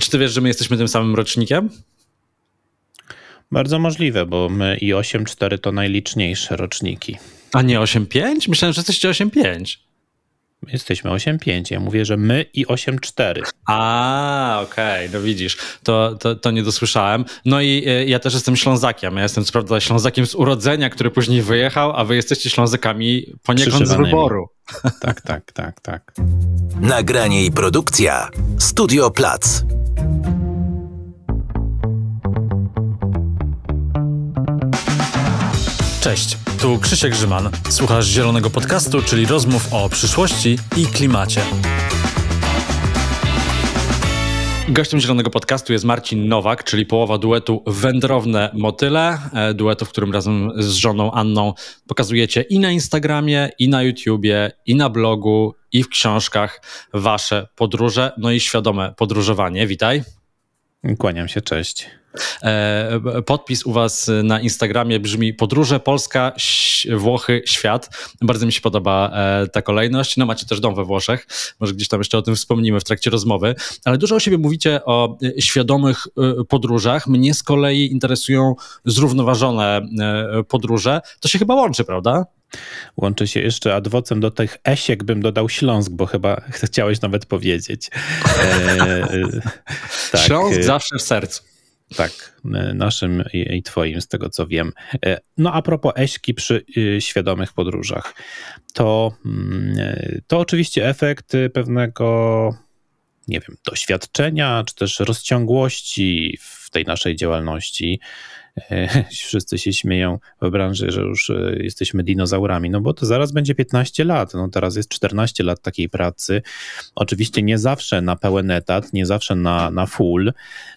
Czy ty wiesz, że my jesteśmy tym samym rocznikiem? Bardzo możliwe, bo my i 8.4 to najliczniejsze roczniki. A nie 8.5? Myślałem, że jesteście 8.5. My jesteśmy 8.5. Ja mówię, że my i 8.4. A, okej, okay, no widzisz, to, to, to nie dosłyszałem. No i y, ja też jestem Ślązakiem. Ja jestem co prawda Ślązakiem z urodzenia, który później wyjechał, a wy jesteście Ślązakami poniekąd z wyboru. Tak, tak, tak, tak. Nagranie i produkcja Studio Plac. Cześć, tu Krzysiek Grzyman. Słuchasz Zielonego Podcastu, czyli rozmów o przyszłości i klimacie. Gościem Zielonego Podcastu jest Marcin Nowak, czyli połowa duetu Wędrowne Motyle, e, duetu, w którym razem z żoną Anną pokazujecie i na Instagramie, i na YouTubie, i na blogu, i w książkach wasze podróże, no i świadome podróżowanie. Witaj. Kłaniam się, cześć. E, podpis u Was na Instagramie brzmi Podróże Polska, Włochy, Świat. Bardzo mi się podoba e, ta kolejność. No macie też dom we Włoszech, może gdzieś tam jeszcze o tym wspomnimy w trakcie rozmowy, ale dużo o siebie mówicie o e, świadomych podróżach. Mnie z kolei interesują zrównoważone podróże. To się chyba łączy, prawda? Łączy się jeszcze adwocem do tych esiek, bym dodał Śląsk, bo chyba chciałeś nawet powiedzieć. E, tak. Śląsk zawsze w sercu. Tak, naszym i twoim, z tego co wiem. E, no a propos Eśki przy y, świadomych podróżach, to, mm, to oczywiście efekt pewnego, nie wiem, doświadczenia, czy też rozciągłości w tej naszej działalności. Wszyscy się śmieją w branży, że już e, jesteśmy dinozaurami, no bo to zaraz będzie 15 lat, no teraz jest 14 lat takiej pracy. Oczywiście nie zawsze na pełen etat, nie zawsze na, na full,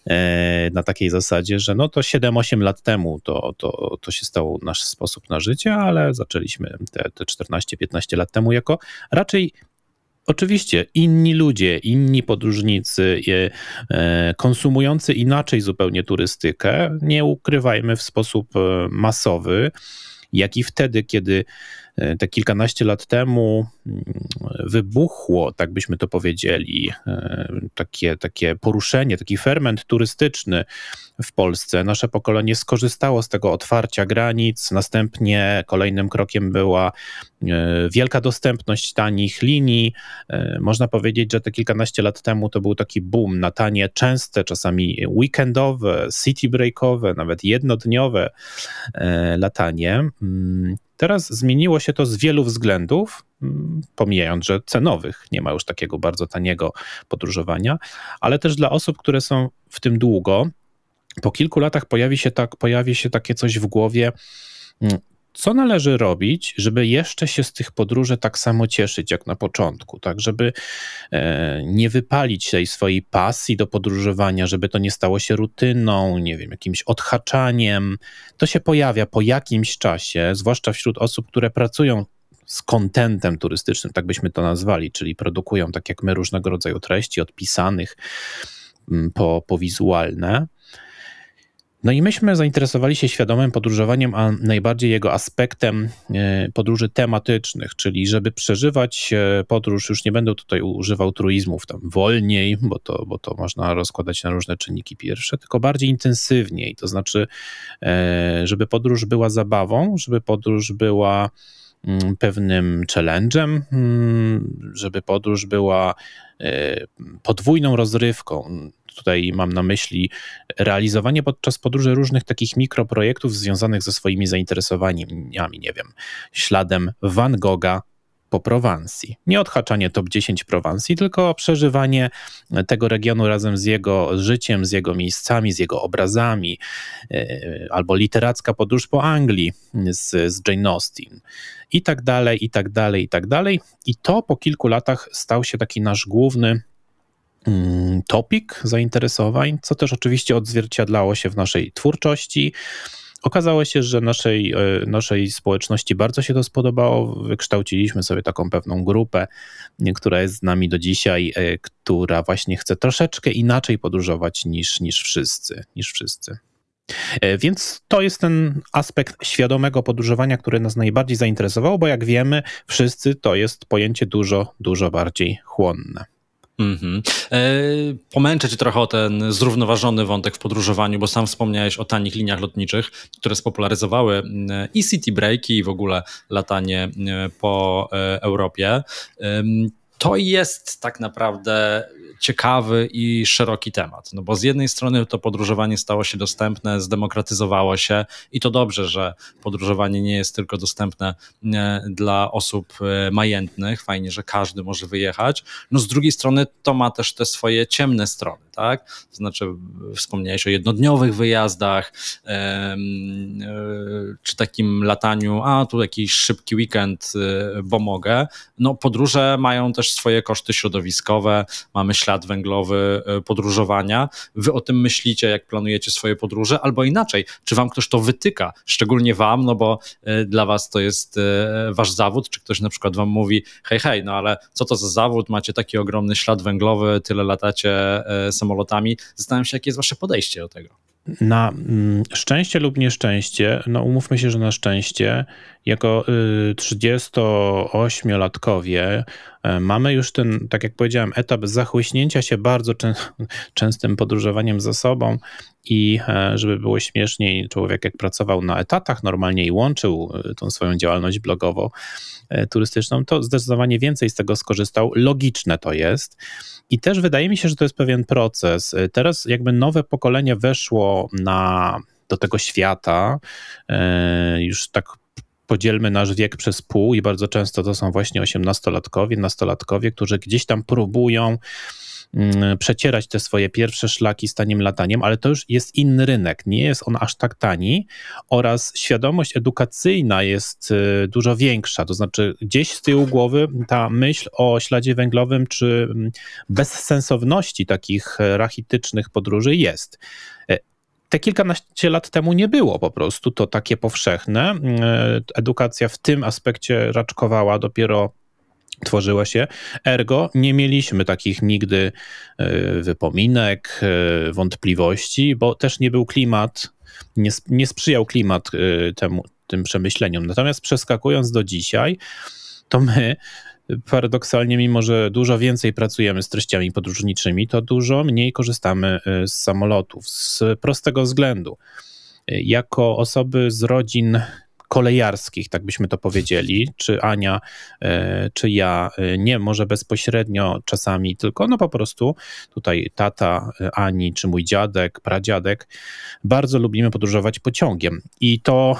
e, na takiej zasadzie, że no to 7-8 lat temu to, to, to się stał nasz sposób na życie, ale zaczęliśmy te, te 14-15 lat temu jako raczej Oczywiście inni ludzie, inni podróżnicy, e, konsumujący inaczej zupełnie turystykę, nie ukrywajmy w sposób e, masowy, jak i wtedy, kiedy te kilkanaście lat temu mm, wybuchło, tak byśmy to powiedzieli, takie, takie poruszenie, taki ferment turystyczny w Polsce. Nasze pokolenie skorzystało z tego otwarcia granic. Następnie kolejnym krokiem była e, wielka dostępność tanich linii. E, można powiedzieć, że te kilkanaście lat temu to był taki boom na tanie, częste, czasami weekendowe, city breakowe, nawet jednodniowe e, latanie. Teraz zmieniło się to z wielu względów, mm, pomijając, że cenowych, nie ma już takiego bardzo taniego podróżowania, ale też dla osób, które są w tym długo, po kilku latach pojawi się, tak, pojawi się takie coś w głowie, mm, co należy robić, żeby jeszcze się z tych podróży tak samo cieszyć jak na początku, tak, żeby e, nie wypalić tej swojej pasji do podróżowania, żeby to nie stało się rutyną, nie wiem, jakimś odhaczaniem. To się pojawia po jakimś czasie, zwłaszcza wśród osób, które pracują z kontentem turystycznym, tak byśmy to nazwali, czyli produkują, tak jak my, różnego rodzaju treści od pisanych mm, po, po wizualne. No i myśmy zainteresowali się świadomym podróżowaniem, a najbardziej jego aspektem e, podróży tematycznych, czyli żeby przeżywać e, podróż, już nie będę tutaj używał truizmów tam wolniej, bo to, bo to można rozkładać na różne czynniki pierwsze, tylko bardziej intensywniej, to znaczy, e, żeby podróż była zabawą, żeby podróż była pewnym challenge'em, mm, żeby podróż była podwójną rozrywką, Tutaj mam na myśli realizowanie podczas podróży różnych takich mikroprojektów związanych ze swoimi zainteresowaniami, nie wiem, śladem Van Gogha po Prowansji. Nie odhaczanie top 10 Prowansji, tylko przeżywanie tego regionu razem z jego życiem, z jego miejscami, z jego obrazami, e, albo literacka podróż po Anglii z, z Jane Austen i tak dalej, i tak dalej, i tak dalej. I to po kilku latach stał się taki nasz główny Mm, topik zainteresowań, co też oczywiście odzwierciedlało się w naszej twórczości. Okazało się, że naszej, e, naszej społeczności bardzo się to spodobało. Wykształciliśmy sobie taką pewną grupę, która jest z nami do dzisiaj, e, która właśnie chce troszeczkę inaczej podróżować niż, niż wszyscy. Niż wszyscy. E, więc to jest ten aspekt świadomego podróżowania, który nas najbardziej zainteresował, bo jak wiemy, wszyscy to jest pojęcie dużo, dużo bardziej chłonne. Mm-hmm. Pomęczę cię trochę o ten zrównoważony wątek w podróżowaniu, bo sam wspomniałeś o tanich liniach lotniczych, które spopularyzowały mm, i city breaki i w ogóle latanie mm, po e, Europie. To jest tak naprawdę ciekawy i szeroki temat. No bo z jednej strony to podróżowanie stało się dostępne, zdemokratyzowało się i to dobrze, że podróżowanie nie jest tylko dostępne e, dla osób e, majętnych. Fajnie, że każdy może wyjechać. No z drugiej strony to ma też te swoje ciemne strony, tak? To znaczy wspomniałeś o jednodniowych wyjazdach, e, czy takim lataniu, a tu jakiś szybki weekend, bo mogę. No podróże mają też swoje koszty środowiskowe, mamy ślad węglowy e, podróżowania. Wy o tym myślicie, jak planujecie swoje podróże, albo inaczej, czy wam ktoś to wytyka, szczególnie wam, no bo e, dla was to jest e, wasz zawód, czy ktoś na przykład wam mówi, hej, hej, no ale co to za zawód, macie taki ogromny ślad węglowy, tyle latacie samolotami. Zastanawiam się, jakie jest wasze podejście do tego. Na mm, szczęście lub nieszczęście, no umówmy się, że na szczęście, jako 38-latkowie y, mamy już ten, tak jak powiedziałem, etap zachłyśnięcia się bardzo czę częstym podróżowaniem za sobą i e, żeby było śmieszniej, człowiek jak pracował na etatach normalnie i łączył y, tą swoją działalność blogową, e, turystyczną, to zdecydowanie więcej z tego skorzystał. Logiczne to jest. I też wydaje mi się, że to jest pewien proces. Teraz jakby nowe pokolenie weszło na, do tego świata, e, już tak podzielmy nasz wiek przez pół i bardzo często to są właśnie osiemnastolatkowie, nastolatkowie, którzy gdzieś tam próbują Mm, przecierać te swoje pierwsze szlaki z tanim lataniem, ale to już jest inny rynek, nie jest on aż tak tani oraz świadomość edukacyjna jest y, dużo większa, to znaczy gdzieś z tyłu głowy ta myśl o śladzie węglowym czy mm, bezsensowności takich rachitycznych podróży jest. E, te kilkanaście lat temu nie było po prostu to takie powszechne. Mm, e, edukacja w tym aspekcie raczkowała dopiero tworzyła się. Ergo nie mieliśmy takich nigdy e, wypominek, e, wątpliwości, bo też nie był klimat, nie, sprzyjał klimat temu, tym przemyśleniom. Natomiast przeskakując do dzisiaj, to my paradoksalnie, mimo że dużo więcej pracujemy z treściami podróżniczymi, to dużo mniej korzystamy z samolotów z prostego względu. Jako osoby z rodzin kolejarskich, tak byśmy to powiedzieli, czy Ania, e, czy ja, e, nie może bezpośrednio czasami, tylko no po prostu tutaj tata e, Ani, czy mój dziadek, pradziadek, bardzo lubimy podróżować pociągiem. I to,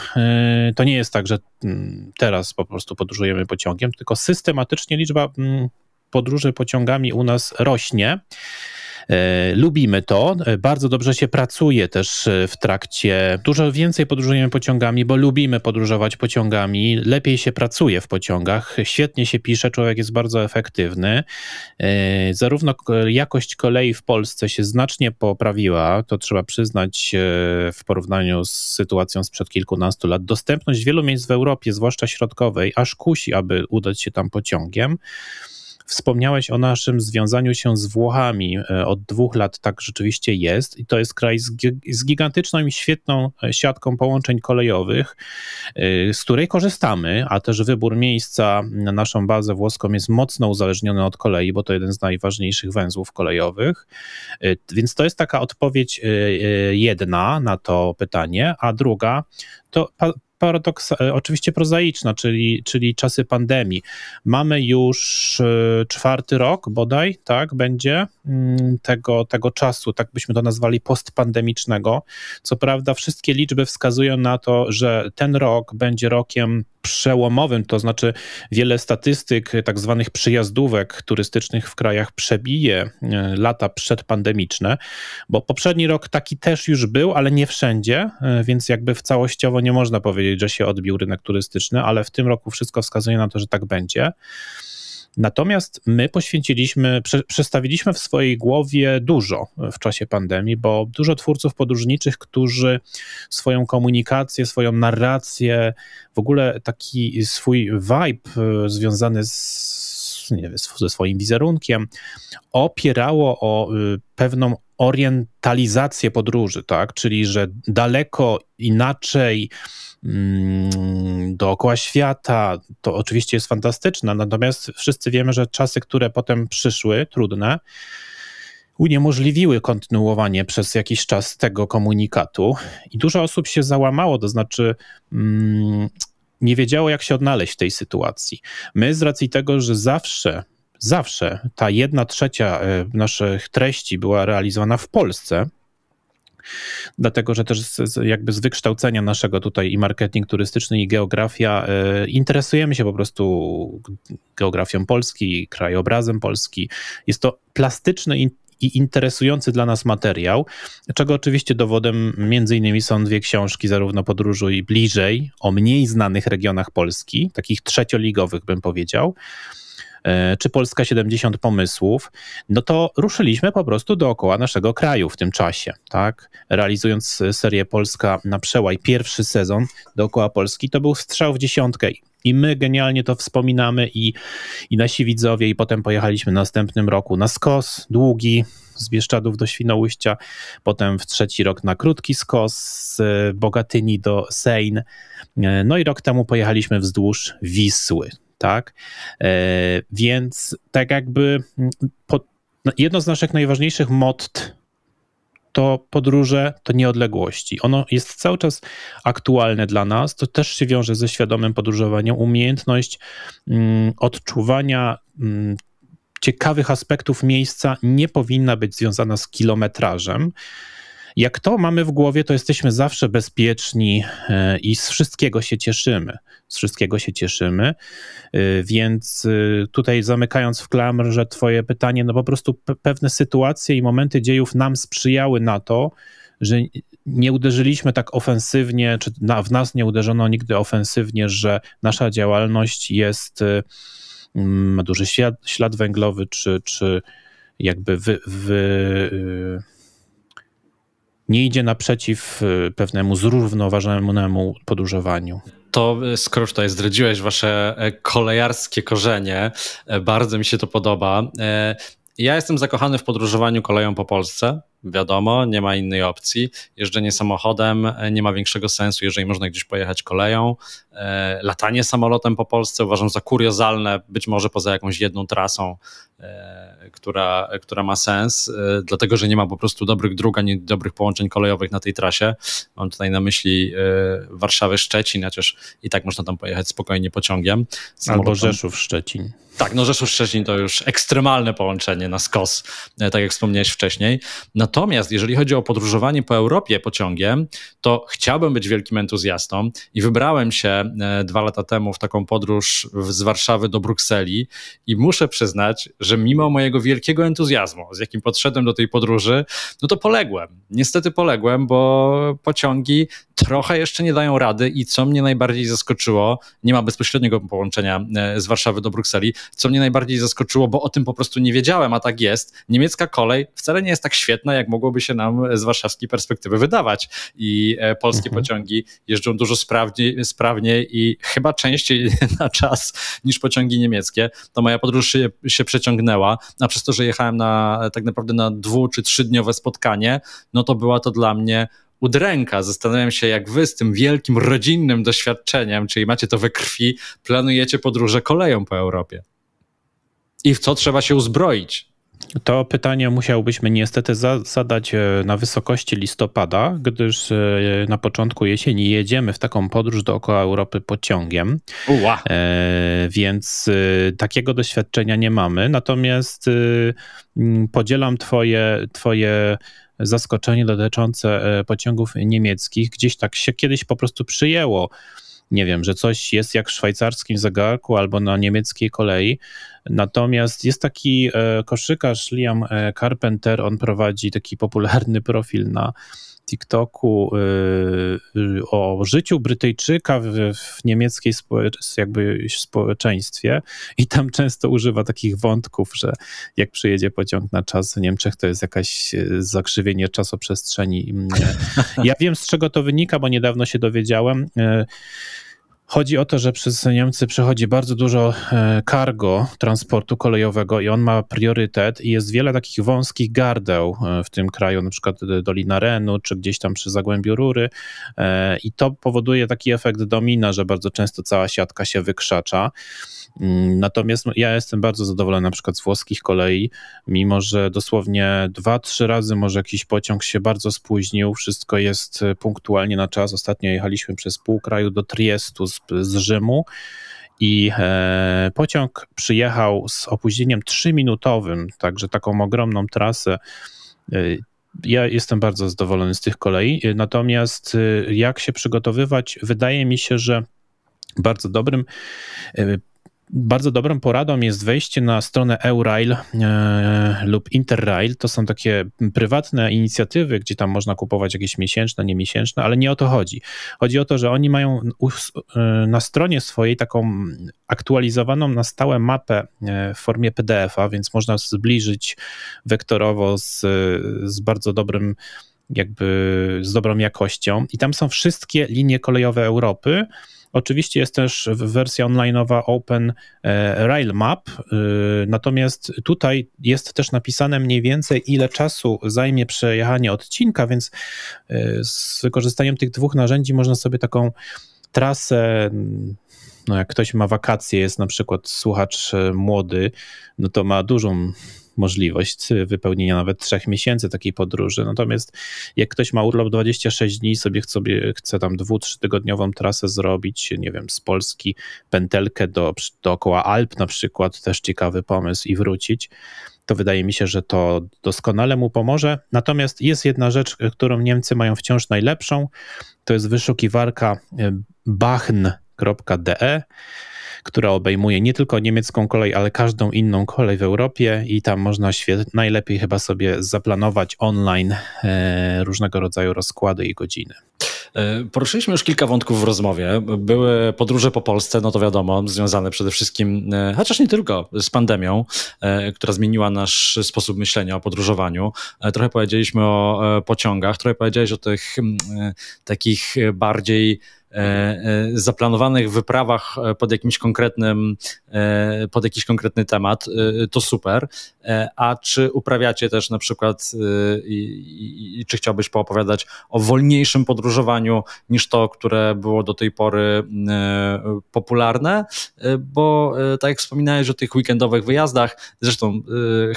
to nie jest tak, że mm, teraz po prostu podróżujemy pociągiem, tylko systematycznie liczba mm, podróży pociągami u nas rośnie. E, lubimy to, e, bardzo dobrze się pracuje też e, w trakcie, dużo więcej podróżujemy pociągami, bo lubimy podróżować pociągami, lepiej się pracuje w pociągach, świetnie się pisze, człowiek jest bardzo efektywny. Zarówno jakość kolei w Polsce się znacznie poprawiła, to trzeba przyznać w porównaniu z sytuacją sprzed kilkunastu lat. Dostępność wielu miejsc w Europie, zwłaszcza środkowej, aż kusi, aby udać się tam pociągiem. Wspomniałeś o naszym związaniu się z Włochami. E, od dwóch lat tak rzeczywiście jest i to jest kraj z, z gigantyczną i świetną e, siatką połączeń kolejowych, e, z której korzystamy, a też wybór miejsca na naszą bazę włoską jest mocno uzależniony od kolei, bo to jeden z najważniejszych węzłów kolejowych. Więc to jest taka odpowiedź jedna na to pytanie, a druga to e, oczywiście prozaiczna, czyli, czyli czasy pandemii. Mamy już e, czwarty rok bodaj, tak, będzie mm, tego, tego czasu, tak byśmy to nazwali postpandemicznego. Co prawda wszystkie liczby wskazują na to, że ten rok będzie rokiem przełomowym, to znaczy wiele statystyk tak zwanych przyjazdówek turystycznych w krajach przebije e, lata przedpandemiczne, bo poprzedni rok taki też już był, ale nie wszędzie, więc jakby w całościowo nie można powiedzieć, że się odbił rynek turystyczny, ale w tym roku wszystko wskazuje na to, że tak będzie. Natomiast my poświęciliśmy, prze, przestawiliśmy w swojej głowie dużo w czasie pandemii, bo dużo twórców podróżniczych, którzy swoją komunikację, swoją narrację, w ogóle taki swój vibe e, związany z nie, ze swoim wizerunkiem, opierało o y, pewną orientalizację podróży, tak? Czyli, że daleko inaczej dookoła świata, to oczywiście jest fantastyczne, natomiast wszyscy wiemy, że czasy, które potem przyszły, trudne, uniemożliwiły kontynuowanie przez jakiś czas tego komunikatu i dużo osób się załamało, to znaczy mm, nie wiedziało, jak się odnaleźć w tej sytuacji. My z racji tego, że zawsze zawsze ta jedna trzecia e, naszych treści była realizowana w Polsce, dlatego że też z, jakby z wykształcenia naszego tutaj i marketing turystyczny i geografia e, interesujemy się po prostu geografią Polski, krajobrazem Polski. Jest to plastyczny i interesujący dla nas materiał, czego oczywiście dowodem między innymi są dwie książki, zarówno Podróżuj bliżej, o mniej znanych regionach Polski, takich trzecioligowych bym powiedział, czy Polska 70 pomysłów, no to ruszyliśmy po prostu dookoła naszego kraju w tym czasie, tak? Realizując serię Polska na przełaj, pierwszy sezon dookoła Polski, to był strzał w dziesiątkę i my genialnie to wspominamy i, i nasi widzowie i potem pojechaliśmy w następnym roku na skos długi z Bieszczadów do Świnoujścia, potem w trzeci rok na krótki skos z Bogatyni do Sejn, no i rok temu pojechaliśmy wzdłuż Wisły, tak? E, więc tak jakby no, jedno z naszych najważniejszych motto to podróże to nieodległości. Ono jest cały czas aktualne dla nas. To też się wiąże ze świadomym podróżowaniem. Umiejętność mm, odczuwania mm, ciekawych aspektów miejsca nie powinna być związana z kilometrażem. Jak to mamy w głowie, to jesteśmy zawsze bezpieczni e, i z wszystkiego się cieszymy. Z wszystkiego się cieszymy. E, więc e, tutaj zamykając w klamr, że Twoje pytanie, no po prostu pewne sytuacje i momenty dziejów nam sprzyjały na to, że nie uderzyliśmy tak ofensywnie, czy na, w nas nie uderzono nigdy ofensywnie, że nasza działalność jest, ma duży ślad, ślad węglowy, czy, czy jakby wy, wy nie idzie naprzeciw y, pewnemu zrównoważonemu podróżowaniu. To y, skoro tutaj zdradziłeś wasze e, kolejarskie korzenie, e, bardzo mi się to podoba. E, ja jestem zakochany w podróżowaniu koleją po Polsce. Wiadomo, nie ma innej opcji. Jeżdżenie samochodem nie ma większego sensu, jeżeli można gdzieś pojechać koleją. Latanie samolotem po Polsce uważam za kuriozalne, być może poza jakąś jedną trasą która, która ma sens, e, dlatego że nie ma po prostu dobrych dróg ani dobrych połączeń kolejowych na tej trasie. Mam tutaj na myśli e, Warszawę-Szczecin, chociaż i tak można tam pojechać spokojnie pociągiem. Albo Rzeszów-Szczecin. Tak, no Rzeszów-Szczecin to już ekstremalne połączenie na skos, e, tak jak wspomniałeś wcześniej. Natomiast jeżeli chodzi o podróżowanie po Europie pociągiem, to chciałbym być wielkim entuzjastą i wybrałem się dwa lata temu w taką podróż z Warszawy do Brukseli i muszę przyznać, że mimo mojego wielkiego entuzjazmu, z jakim podszedłem do tej podróży, no to poległem. Niestety poległem, bo pociągi trochę jeszcze nie dają rady i co mnie najbardziej zaskoczyło, nie ma bezpośredniego połączenia e, z Warszawy do Brukseli, co mnie najbardziej zaskoczyło, bo o tym po prostu nie wiedziałem, a tak jest, niemiecka kolej wcale nie jest tak świetna, jak mogłoby się nam z warszawskiej perspektywy wydawać i e, polskie mhm. pociągi jeżdżą dużo sprawniej, sprawniej i chyba częściej na czas niż pociągi niemieckie. To moja podróż się, się przeciągnęła, a przez to, że jechałem na tak naprawdę na dwu czy trzydniowe spotkanie, no to była to dla mnie udręka. Zastanawiam się, jak wy z tym wielkim rodzinnym doświadczeniem, czyli macie to we krwi, planujecie podróże koleją po Europie. I w co trzeba się uzbroić? To pytanie musiałbyśmy niestety zadać e, na wysokości listopada, gdyż e, na początku jesieni jedziemy w taką podróż dookoła Europy pociągiem. Uła. E, więc takiego doświadczenia nie mamy. Natomiast podzielam twoje, twoje zaskoczenie dotyczące pociągów niemieckich. Gdzieś tak się kiedyś po prostu przyjęło nie wiem, że coś jest jak w szwajcarskim zegarku albo na niemieckiej kolei. Natomiast jest taki e, koszykarz Liam e, Carpenter, on prowadzi taki popularny profil na TikToku y, o życiu Brytyjczyka w, w niemieckiej jakby społeczeństwie i tam często używa takich wątków, że jak przyjedzie pociąg na czas w Niemczech, to jest jakaś y, zakrzywienie czasoprzestrzeni. Ja wiem, z czego to wynika, bo niedawno się dowiedziałem. Y, Chodzi o to, że przez Niemcy przechodzi bardzo dużo e, cargo transportu kolejowego i on ma priorytet i jest wiele takich wąskich gardeł e, w tym kraju, na przykład Dolina Renu, czy gdzieś tam przy Zagłębiu Rury i to powoduje taki efekt domina, że bardzo często cała siatka się wykrzacza. Mm, natomiast ja jestem bardzo zadowolony na przykład z włoskich kolei, mimo że dosłownie dwa, trzy razy może jakiś pociąg się bardzo spóźnił, wszystko jest e, punktualnie na czas. Ostatnio jechaliśmy przez pół kraju do Triestu z, z Rzymu i e, pociąg przyjechał z opóźnieniem trzyminutowym, także taką ogromną trasę. E, ja jestem bardzo zadowolony z tych kolei, natomiast e, jak się przygotowywać, wydaje mi się, że bardzo dobrym bardzo dobrą poradą jest wejście na stronę Eurail e, lub Interrail. To są takie prywatne inicjatywy, gdzie tam można kupować jakieś miesięczne, niemiesięczne, ale nie o to chodzi. Chodzi o to, że oni mają e, na stronie swojej taką aktualizowaną na stałe mapę e, w formie PDF-a, więc można zbliżyć wektorowo z, z bardzo dobrym jakby z dobrą jakością i tam są wszystkie linie kolejowe Europy, Oczywiście jest też wersja online'owa Open e, Rail Map, e, natomiast tutaj jest też napisane mniej więcej ile czasu zajmie przejechanie odcinka, więc e, z wykorzystaniem tych dwóch narzędzi można sobie taką trasę no jak ktoś ma wakacje, jest na przykład słuchacz młody, no to ma dużą możliwość wypełnienia nawet trzech miesięcy takiej podróży. Natomiast jak ktoś ma urlop 26 dni, sobie sobie chce tam dwu, trzytygodniową trasę zrobić, nie wiem, z Polski pętelkę do, dookoła Alp na przykład, też ciekawy pomysł i wrócić, to wydaje mi się, że to doskonale mu pomoże. Natomiast jest jedna rzecz, którą Niemcy mają wciąż najlepszą, to jest wyszukiwarka bachn.de która obejmuje nie tylko niemiecką kolej, ale każdą inną kolej w Europie i tam można najlepiej chyba sobie zaplanować online e, różnego rodzaju rozkłady i godziny. E, poruszyliśmy już kilka wątków w rozmowie. Były podróże po Polsce, no to wiadomo, związane przede wszystkim, e, chociaż nie tylko, z pandemią, która zmieniła nasz sposób myślenia o podróżowaniu. Trochę powiedzieliśmy o pociągach, trochę powiedziałeś o tych takich bardziej zaplanowanych wyprawach e, pod jakimś konkretnym, pod jakiś konkretny temat, to super. A czy uprawiacie też na przykład i, i, czy chciałbyś poopowiadać o wolniejszym podróżowaniu niż to, które było do tej pory popularne? Bo tak jak wspominałeś o tych weekendowych wyjazdach, zresztą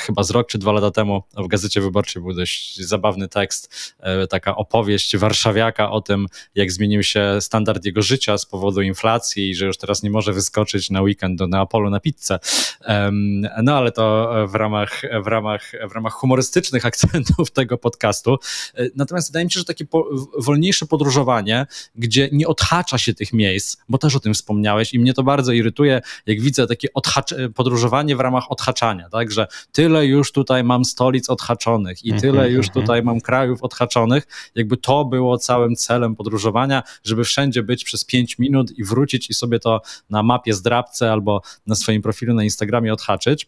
chyba z rok czy dwa lata temu w Gazecie Wyborczej był dość zabawny tekst, taka opowieść warszawiaka o tym, jak zmienił się stan standard jego życia z powodu inflacji i że już teraz nie może wyskoczyć na weekend do Neapolu na pizzę. No ale to w ramach, w ramach, w ramach humorystycznych akcentów tego podcastu. Natomiast wydaje mi się, że takie po, wolniejsze podróżowanie, gdzie nie odhacza się tych miejsc, bo też o tym wspomniałeś i mnie to bardzo irytuje, jak widzę takie podróżowanie w ramach odhaczania, tak, że tyle już tutaj mam stolic odhaczonych i tyle już mhm. tutaj mam krajów odhaczonych, jakby to było całym celem podróżowania, żeby wszędzie wszędzie być przez 5 minut i wrócić i sobie to na mapie zdrabce albo na swoim profilu na Instagramie odhaczyć.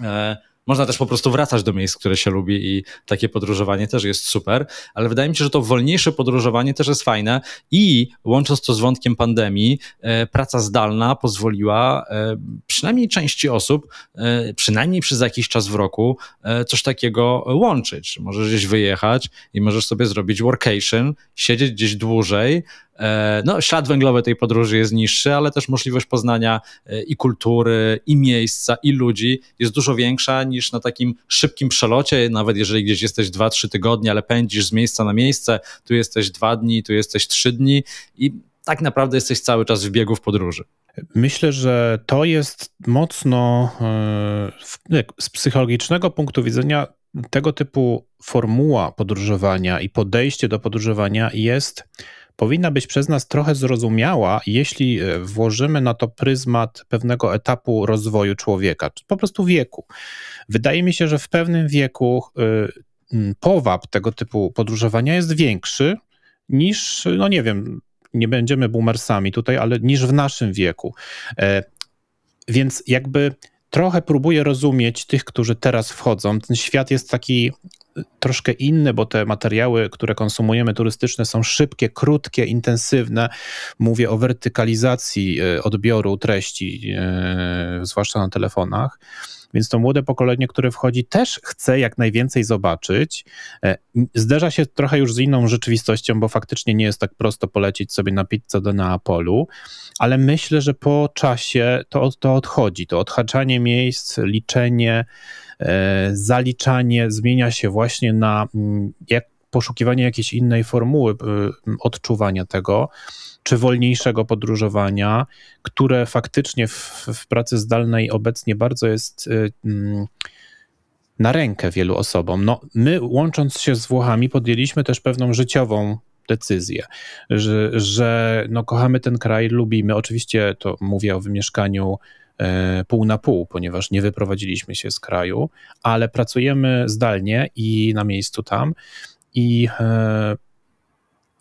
E, można też po prostu wracać do miejsc, które się lubi i takie podróżowanie też jest super, ale wydaje mi się, że to wolniejsze podróżowanie też jest fajne i łącząc to z wątkiem pandemii, e, praca zdalna pozwoliła e, przynajmniej części osób, przynajmniej przez jakiś czas w roku, coś takiego łączyć. Możesz gdzieś wyjechać i możesz sobie zrobić workation, siedzieć gdzieś dłużej, no, ślad węglowy tej podróży jest niższy, ale też możliwość poznania e, i kultury, i miejsca, i ludzi jest dużo większa niż na takim szybkim przelocie, nawet jeżeli gdzieś jesteś 2-3 tygodnie, ale pędzisz z miejsca na miejsce, tu jesteś dwa dni, tu jesteś trzy dni i tak naprawdę jesteś cały czas w biegu w podróży. Myślę, że to jest mocno e, z psychologicznego punktu widzenia tego typu formuła podróżowania i podejście do podróżowania jest powinna być przez nas trochę zrozumiała, jeśli e, włożymy na to pryzmat pewnego etapu rozwoju człowieka, czy po prostu wieku. Wydaje mi się, że w pewnym wieku e, powab tego typu podróżowania jest większy niż, no nie wiem, nie będziemy boomersami tutaj, ale niż w naszym wieku. E, więc jakby trochę próbuję rozumieć tych, którzy teraz wchodzą. Ten świat jest taki troszkę inny, bo te materiały, które konsumujemy turystyczne są szybkie, krótkie, intensywne. Mówię o wertykalizacji e, odbioru treści, e, zwłaszcza na telefonach. Więc to młode pokolenie, które wchodzi, też chce jak najwięcej zobaczyć. E, zderza się trochę już z inną rzeczywistością, bo faktycznie nie jest tak prosto polecieć sobie na pizzę do Neapolu, ale myślę, że po czasie to, to odchodzi. To odhaczanie miejsc, liczenie, e, zaliczanie zmienia się właśnie na mm, jak poszukiwanie jakiejś innej formuły e, odczuwania tego czy wolniejszego podróżowania, które faktycznie w, w pracy zdalnej obecnie bardzo jest y, mm, na rękę wielu osobom. No, my, łącząc się z Włochami, podjęliśmy też pewną życiową decyzję, że, że no, kochamy ten kraj, lubimy. Oczywiście to mówię o wymieszkaniu e, pół na pół, ponieważ nie wyprowadziliśmy się z kraju, ale pracujemy zdalnie i na miejscu tam. I e,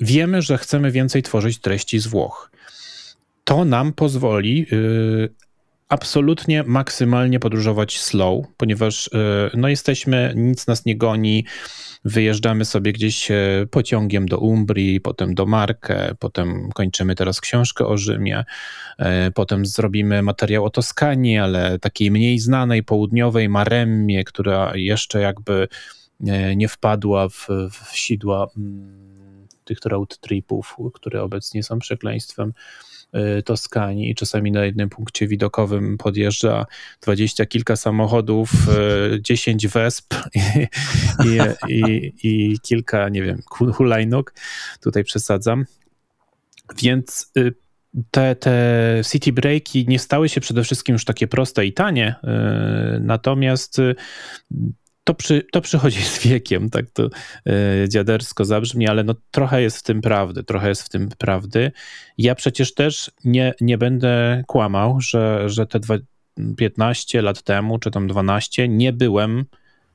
wiemy, że chcemy więcej tworzyć treści z Włoch. To nam pozwoli yy, absolutnie maksymalnie podróżować slow, ponieważ yy, no jesteśmy, nic nas nie goni, wyjeżdżamy sobie gdzieś y, pociągiem do Umbrii, potem do Markę, potem kończymy teraz książkę o Rzymie, potem zrobimy materiał o Toskanii, ale takiej mniej znanej, południowej Maremmie, która jeszcze jakby y, nie wpadła w, w sidła mm, tych road tripów, które obecnie są przekleństwem y, Toskanii i czasami na jednym punkcie widokowym podjeżdża dwadzieścia kilka samochodów, y, dziesięć wesp i, i, i, kilka, nie wiem, hulajnóg. Tutaj przesadzam. Więc y, te, te city breaki nie stały się przede wszystkim już takie proste i tanie, natomiast to, przy, to przychodzi z wiekiem, tak to e, dziadersko zabrzmi, ale no trochę jest w tym prawdy, trochę jest w tym prawdy. Ja przecież też nie, nie będę kłamał, że, że te dwa, 15 lat temu, czy tam 12, nie byłem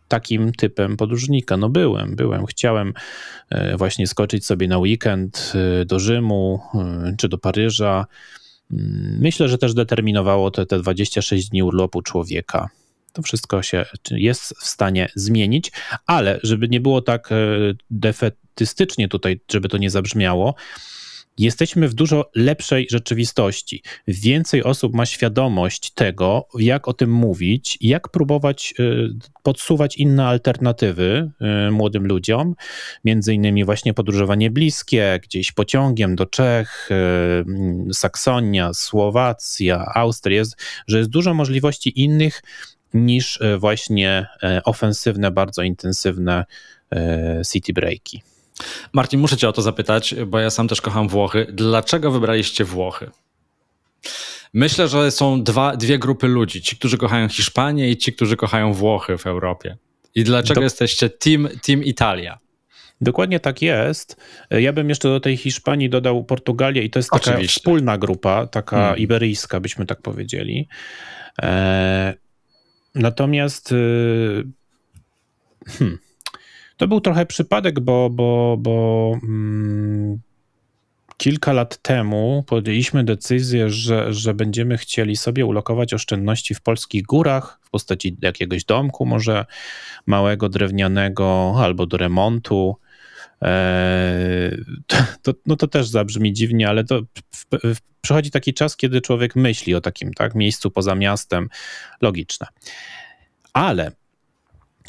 takim typem podróżnika. No byłem, byłem. Chciałem e, właśnie skoczyć sobie na weekend e, do Rzymu czy do Paryża. Mm, myślę, że też determinowało te, te 26 dni urlopu człowieka. To wszystko się jest w stanie zmienić, ale żeby nie było tak e, defetystycznie tutaj, żeby to nie zabrzmiało, jesteśmy w dużo lepszej rzeczywistości. Więcej osób ma świadomość tego, jak o tym mówić, jak próbować e, podsuwać inne alternatywy e, młodym ludziom, między innymi właśnie podróżowanie bliskie, gdzieś pociągiem do Czech, Saksonia, Słowacja, Austria, że jest dużo możliwości innych niż e, właśnie e, ofensywne, bardzo intensywne e, city breaki. Martin, muszę cię o to zapytać, bo ja sam też kocham Włochy. Dlaczego wybraliście Włochy? Myślę, że są dwa, dwie grupy ludzi. Ci, którzy kochają Hiszpanię i ci, którzy kochają Włochy w Europie. I dlaczego Do... jesteście team, team Italia? Dokładnie tak jest. Ja bym jeszcze do tej Hiszpanii dodał Portugalię i to jest taka Oczywiście. wspólna grupa, taka hmm. iberyjska, byśmy tak powiedzieli. Natomiast y, hmm, to był trochę przypadek, bo, bo, bo hmm, kilka lat temu podjęliśmy decyzję, że, że będziemy chcieli sobie ulokować oszczędności w polskich górach w postaci jakiegoś domku, może małego, drewnianego albo do remontu. To, to, no to też zabrzmi dziwnie, ale to w, w, przychodzi taki czas, kiedy człowiek myśli o takim tak, miejscu poza miastem. Logiczne. Ale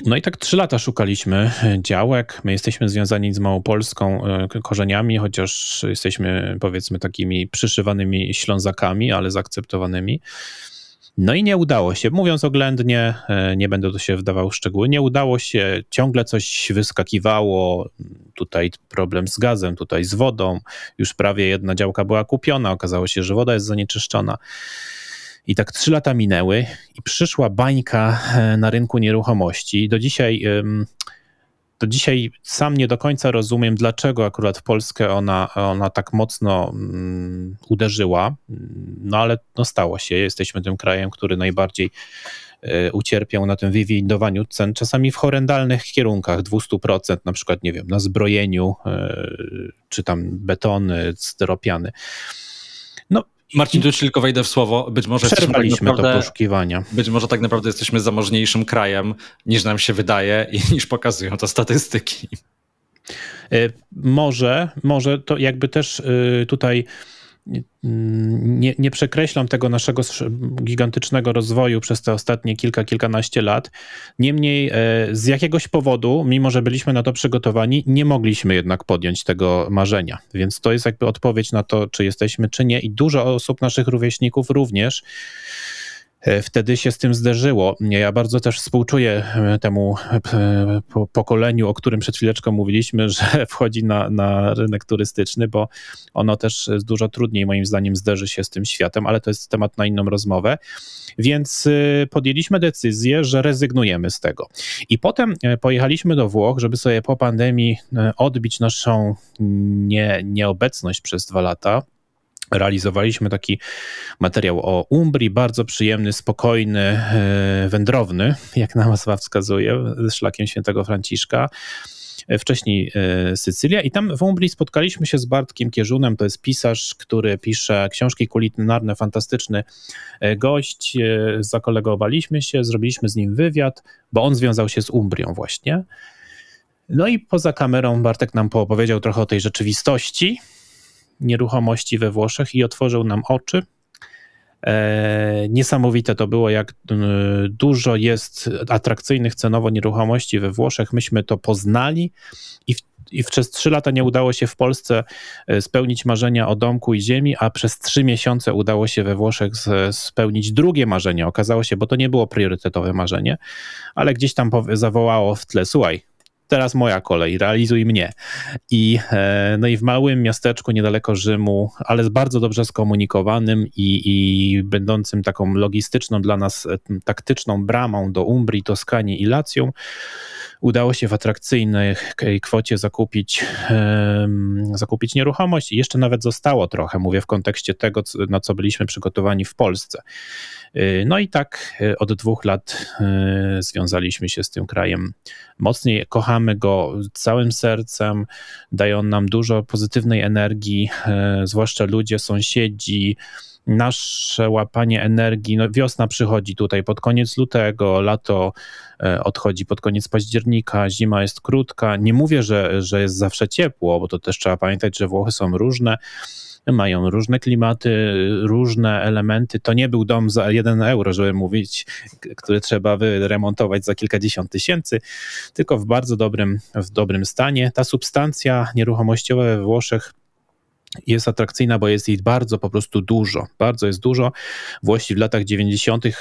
no i tak trzy lata szukaliśmy działek. My jesteśmy związani z Małopolską e, korzeniami, chociaż jesteśmy powiedzmy takimi przyszywanymi Ślązakami, ale zaakceptowanymi. No i nie udało się. Mówiąc oględnie, e, nie będę tu się wdawał w szczegóły, nie udało się, ciągle coś wyskakiwało. Tutaj problem z gazem, tutaj z wodą. Już prawie jedna działka była kupiona, okazało się, że woda jest zanieczyszczona. I tak trzy lata minęły i przyszła bańka e, na rynku nieruchomości. Do dzisiaj, do dzisiaj sam nie do końca rozumiem, dlaczego akurat w Polskę ona, ona tak mocno mm, uderzyła. No ale no stało się. Jesteśmy tym krajem, który najbardziej e, ucierpiał na tym wywindowaniu cen, czasami w horrendalnych kierunkach, 200%, na przykład, nie wiem, na zbrojeniu, e, czy tam betony, styropiany. Marcin, tu tylko wejdę w słowo. Być może tak Przerwaliśmy tak naprawdę, poszukiwania. Być może tak naprawdę jesteśmy zamożniejszym krajem, niż nam się wydaje i niż pokazują to statystyki. E, może, może to jakby też e, tutaj nie, nie przekreślam tego naszego gigantycznego rozwoju przez te ostatnie kilka, kilkanaście lat. Niemniej e, z jakiegoś powodu, mimo że byliśmy na to przygotowani, nie mogliśmy jednak podjąć tego marzenia. Więc to jest jakby odpowiedź na to, czy jesteśmy, czy nie. I dużo osób, naszych rówieśników również wtedy się z tym zderzyło. Ja bardzo też współczuję e, temu e, pokoleniu, o którym przed chwileczką mówiliśmy, że wchodzi na, na rynek turystyczny, bo ono też dużo trudniej moim zdaniem zderzy się z tym światem, ale to jest temat na inną rozmowę. Więc podjęliśmy decyzję, że rezygnujemy z tego. I potem pojechaliśmy do Włoch, żeby sobie po pandemii odbić naszą nie, nieobecność przez dwa lata realizowaliśmy taki materiał o Umbrii, bardzo przyjemny, spokojny, e, wędrowny, jak nazwa wskazuje, z szlakiem świętego Franciszka. E, wcześniej e, Sycylia i tam w Umbrii spotkaliśmy się z Bartkiem Kierzunem, to jest pisarz, który pisze książki kulinarne, fantastyczny gość. Zakolegowaliśmy się, zrobiliśmy z nim wywiad, bo on związał się z Umbrią właśnie. No i poza kamerą Bartek nam poopowiedział trochę o tej rzeczywistości, nieruchomości we Włoszech i otworzył nam oczy. E, niesamowite to było, jak e, dużo jest atrakcyjnych cenowo nieruchomości we Włoszech. Myśmy to poznali i, w, i przez trzy lata nie udało się w Polsce e, spełnić marzenia o domku i ziemi, a przez trzy miesiące udało się we Włoszech spełnić drugie marzenie. Okazało się, bo to nie było priorytetowe marzenie, ale gdzieś tam zawołało w tle: Słuchaj, teraz moja kolej, realizuj mnie. I, e, no i w małym miasteczku niedaleko Rzymu, ale bardzo dobrze skomunikowanym i, i będącym taką logistyczną dla nas e, taktyczną bramą do Umbrii, Toskanii i Lacją, udało się w atrakcyjnej kwocie zakupić, zakupić nieruchomość i jeszcze nawet zostało trochę, mówię w kontekście tego, na co byliśmy przygotowani w Polsce. Y, no i tak y, od dwóch lat y, związaliśmy się z tym krajem mocniej. Kochamy go całym sercem, daje on nam dużo pozytywnej energii, zwłaszcza ludzie, sąsiedzi, nasze łapanie energii, no wiosna przychodzi tutaj pod koniec lutego, lato odchodzi pod koniec października, zima jest krótka. Nie mówię, że, że jest zawsze ciepło, bo to też trzeba pamiętać, że Włochy są różne mają różne klimaty, różne elementy. To nie był dom za jeden euro, żeby mówić, który trzeba wyremontować za kilkadziesiąt tysięcy, tylko w bardzo dobrym, w dobrym stanie. Ta substancja nieruchomościowa we Włoszech jest atrakcyjna, bo jest ich bardzo po prostu dużo. Bardzo jest dużo. Włosi w latach 90. E,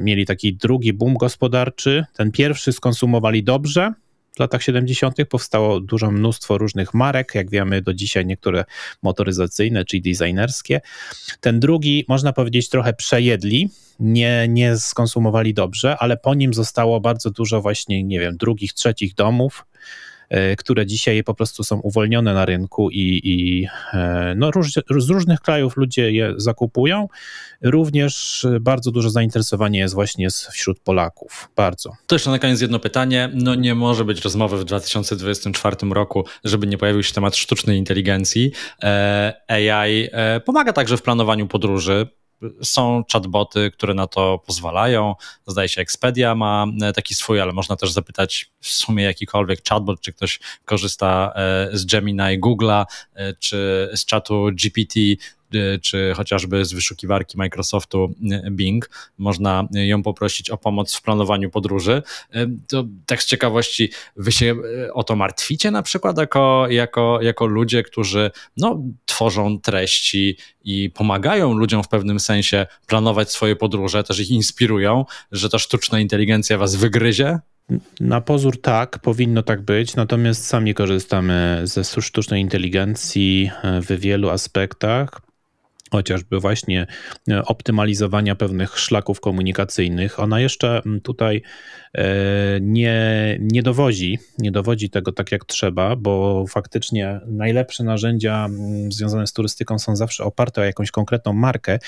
mieli taki drugi boom gospodarczy. Ten pierwszy skonsumowali dobrze, w latach 70. powstało dużo mnóstwo różnych marek, jak wiemy do dzisiaj niektóre motoryzacyjne czy designerskie. Ten drugi, można powiedzieć, trochę przejedli, nie, nie skonsumowali dobrze, ale po nim zostało bardzo dużo właśnie, nie wiem, drugich, trzecich domów, które dzisiaj po prostu są uwolnione na rynku i, i e, no, róż, z różnych krajów ludzie je zakupują. Również bardzo duże zainteresowanie jest właśnie wśród Polaków. Bardzo. To jeszcze na koniec jedno pytanie. No nie może być rozmowy w 2024 roku, żeby nie pojawił się temat sztucznej inteligencji. E, AI pomaga także w planowaniu podróży są chatboty, które na to pozwalają. Zdaje się, Expedia ma e, taki swój, ale można też zapytać w sumie jakikolwiek chatbot, czy ktoś korzysta e, z Gemini Google'a, e, czy z czatu GPT, czy chociażby z wyszukiwarki Microsoftu y, Bing. Można ją poprosić o pomoc w planowaniu podróży. Y, to tak z ciekawości, wy się o to martwicie na przykład jako, jako, jako ludzie, którzy no, tworzą treści i pomagają ludziom w pewnym sensie planować swoje podróże, też ich inspirują, że ta sztuczna inteligencja was wygryzie? Na pozór tak, powinno tak być, natomiast sami korzystamy ze sztucznej inteligencji w wielu aspektach chociażby właśnie e, optymalizowania pewnych szlaków komunikacyjnych. Ona jeszcze mm, tutaj e, nie, nie dowodzi, nie dowodzi tego tak jak trzeba, bo faktycznie najlepsze narzędzia mm, związane z turystyką są zawsze oparte o jakąś konkretną markę,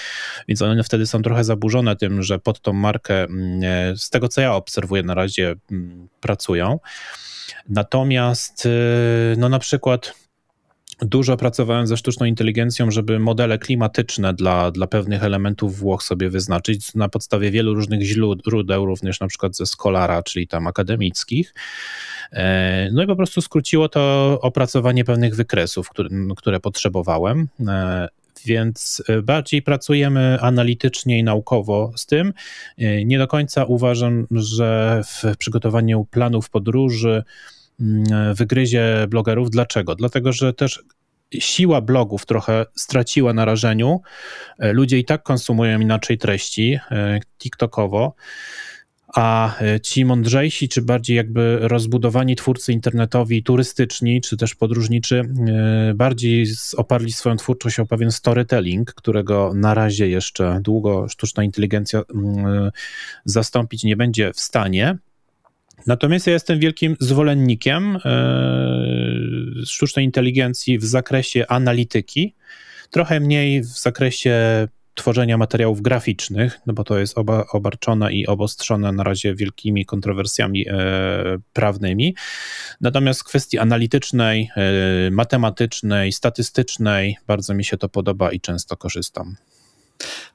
więc one wtedy są trochę zaburzone tym, że pod tą markę, mm, e, z tego co ja obserwuję na razie, pracują. Natomiast no na przykład Dużo pracowałem ze sztuczną inteligencją, żeby modele klimatyczne dla, dla pewnych elementów Włoch sobie wyznaczyć na podstawie wielu różnych źródeł, również na przykład ze Scholara, czyli tam akademickich. E, no i po prostu skróciło to opracowanie pewnych wykresów, które, które potrzebowałem e, więc bardziej pracujemy analitycznie i naukowo z tym. E, nie do końca uważam, że w przygotowaniu planów podróży wygryzie blogerów. Dlaczego? Dlatego, że też siła blogów trochę straciła na rażeniu. Ludzie i tak konsumują inaczej treści TikTokowo a e, ci mądrzejsi, czy bardziej jakby rozbudowani twórcy internetowi, turystyczni, czy też podróżniczy, e, bardziej oparli swoją twórczość o pewien storytelling, którego na razie jeszcze długo sztuczna inteligencja mm, e, zastąpić nie będzie w stanie. Natomiast ja jestem wielkim zwolennikiem sztucznej inteligencji w zakresie analityki, trochę mniej w zakresie tworzenia materiałów graficznych, no bo to jest oba, obarczone i obostrzone na razie wielkimi kontrowersjami e, prawnymi. Natomiast w kwestii analitycznej, e, matematycznej, statystycznej bardzo mi się to podoba i często korzystam.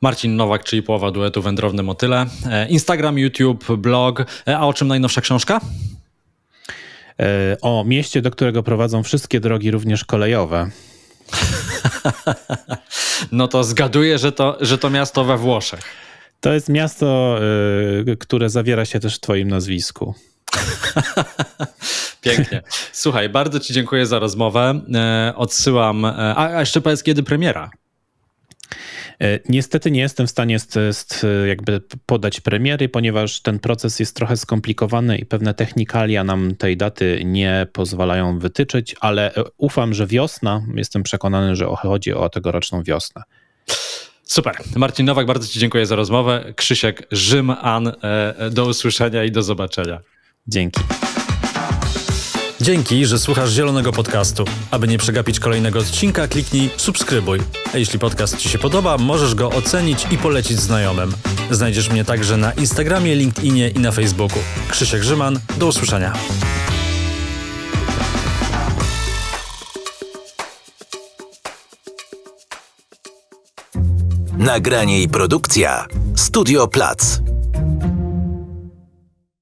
Marcin Nowak, czyli połowa duetu Wędrowne Motyle. E, Instagram, YouTube, blog. E, a o czym najnowsza książka? E, o mieście, do którego prowadzą wszystkie drogi, również kolejowe. no to zgaduję, że to, że to miasto we Włoszech. To jest miasto, które zawiera się też w Twoim nazwisku. Pięknie. Słuchaj, bardzo Ci dziękuję za rozmowę. Odsyłam. A, a jeszcze powiedz, kiedy premiera? E, niestety nie jestem w stanie jakby podać premiery, ponieważ ten proces jest trochę skomplikowany i pewne technikalia nam tej daty nie pozwalają wytyczyć, ale e, ufam, że wiosna, jestem przekonany, że chodzi o tegoroczną wiosnę. Super. Marcin Nowak, bardzo Ci dziękuję za rozmowę. Krzysiek Rzym-An, e, do usłyszenia i do zobaczenia. Dzięki. Dzięki, że słuchasz Zielonego Podcastu. Aby nie przegapić kolejnego odcinka, kliknij subskrybuj. A jeśli podcast Ci się podoba, możesz go ocenić i polecić znajomym. Znajdziesz mnie także na Instagramie, LinkedInie i na Facebooku. Krzysiek Grzyman, do usłyszenia. Nagranie i produkcja Studio Plac.